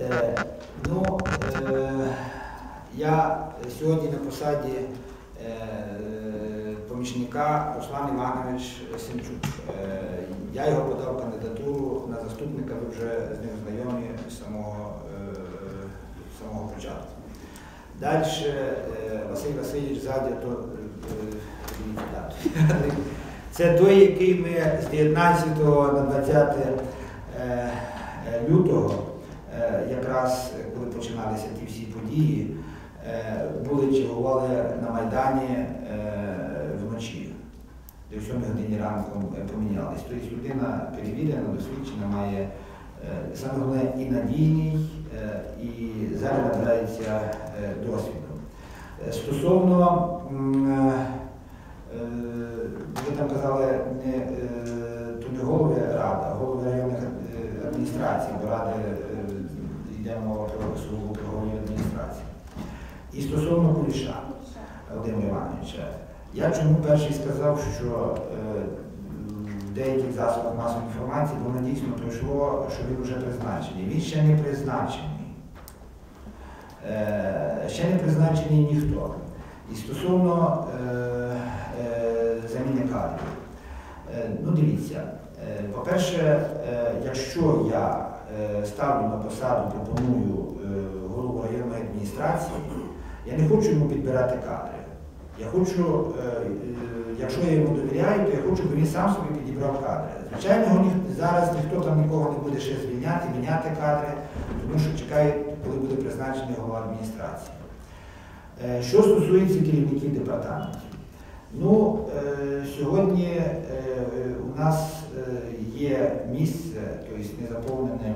Е, Ну, е, я сьогодні на посаді е, помічника Руслан Іванович Сенчук. Я його подав кандидатуру на заступника, ви вже з ним знайомі з самого, самого початку. Далі Василь Васильович ззаді, то. Це той, який ми з 19 на 20 е, е, лютого, е, якраз коли починалися ті всі події, були чергували на Майдані вночі. До 7 годині ранку помінялись. Тобто людина перевірена, досвідчена, має саме головне і надійний, і зараз набирається досвіду. Е, Стосовно, м, е, е, ви там казали, не, е, то не голови рада, а голови районних е, адміністрацій, бо ради е, йде мова про про голови адміністрації. І стосовно Куліша Володимира Івановича, я чому перший сказав, що е, в деяких засобах масової інформації воно дійсно пройшло, що він вже призначений. Він ще не призначений. Е, ще не призначений ніхто. І стосовно е, е, заміни кадрів. Е, ну дивіться, е, е, якщо я е, ставлю на посаду, пропоную е, голову районної адміністрації, я не хочу йому підбирати кадри. Я хочу, е, якщо я йому довіряю, то я хочу, щоб він сам собі підібрав кадри. Звичайно, зараз ніхто там нікого не буде ще звільняти, міняти кадри, тому що чекає, коли буде призначений голова адміністрації. Що стосується керівників департаментів, ну сьогодні у нас є місце, тобто не заповнене,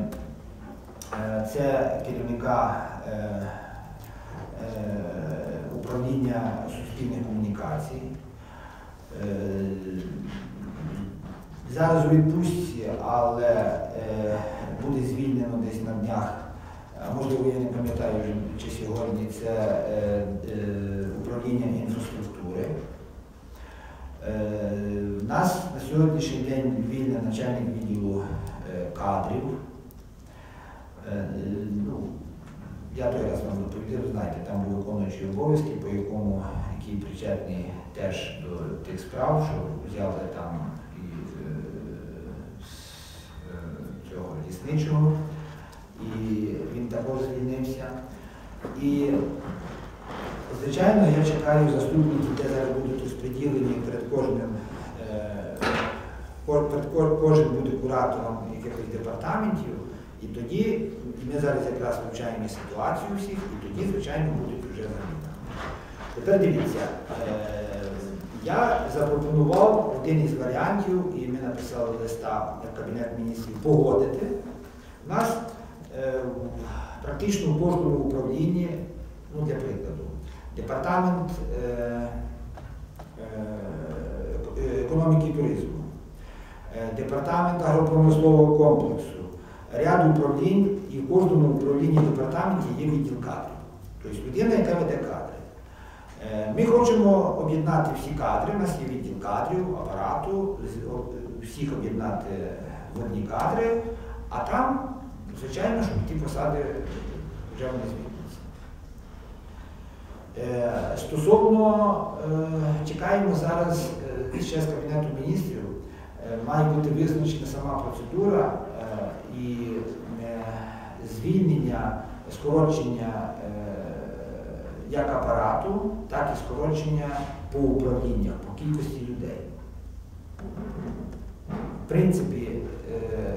це керівника е, е, управління суспільних комунікацій. Е, Зараз у відпустці, але буде звільнено десь на днях, можливо, я не пам'ятаю вже чи сьогодні, це управління інфраструктури. Е, У нас на сьогоднішній день вільний начальник відділу е, кадрів. Е, ну, я той раз вам доповідав, знаєте, там був виконуючий обов'язки, по якому який причетний теж до тих справ, що взяли там і е, цього лісничого, і він також звільнився. І, звичайно, я чекаю заступників, де зараз будуть розподілені перед кожним. е, ко- перед ко- Кожен буде куратором якихось департаментів, і тоді ми зараз якраз вивчаємо ситуацію всіх, і тоді, звичайно, будуть вже заміна. Тепер дивіться, е, я запропонував один із варіантів, і ми написали листа в Кабінет міністрів погодити. У нас е, практично в кожному управлінні, ну для прикладу, департамент е, економіки і туризму, департамент агропромислового комплексу, ряд управлінь, і в кожному управлінні департаменті є відділ кадрів. Тобто людина, яка веде кадри. Е, Ми хочемо об'єднати всі кадри, у нас є відділ кадрів, апарату, всіх об'єднати в одні кадри, а там, звичайно, щоб ті посади вже вони звільняться. Е, Стосовно, е, чекаємо зараз ще з Кабінету міністрів, має бути визначена сама процедура е, і е, звільнення, скорочення е, як апарату, так і скорочення по управліннях, по кількості людей. В принципі, е,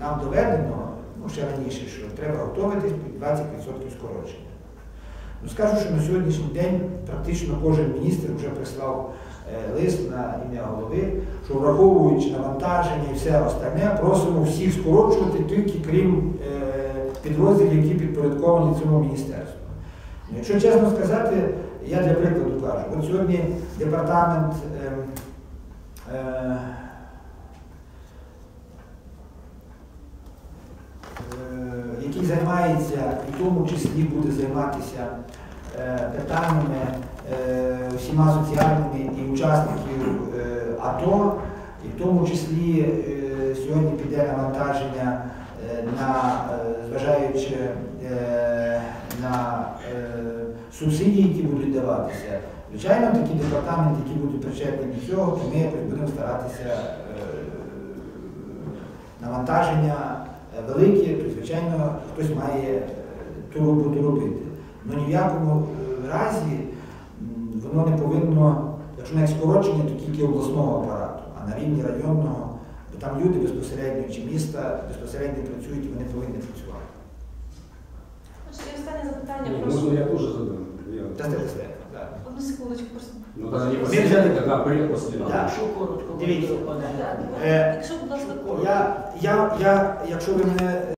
нам доведено, ну ще раніше, що треба готуватись під 20% скорочення. Ну, скажу, що на сьогоднішній день практично кожен міністр вже прислав е, лист на ім'я голови, що враховуючи навантаження і все остальне, просимо всіх скорочувати тільки крім е, підрозділів, які підпорядковані цьому міністерству. Ну, Якщо чесно сказати, я для прикладу кажу, от сьогодні департамент е, е, е, який займається, і в тому числі буде займатися е, питаннями е, всіма соціальними учасників е, АТО, І в тому числі е, сьогодні піде навантаження е, на, зважаючи на субсидії, які будуть даватися. Звичайно, такі департаменти, які будуть причетні до цього, то ми будемо старатися навантаження велике, то звичайно хтось має ту роботу робити. Ну ні в якому разі воно не повинно, якщо не скорочення, то тільки обласного апарату, а на рівні районного, бо там люди безпосередньо чи міста безпосередньо працюють, і вони повинні працювати. І останнє запитання. Можна я теж задам? Одну секундочку, просто. Ну. Да. Якщо коротко, Дивіться. Е, Якщо, будь ласка, коротко. Я, я, я, якщо ви мене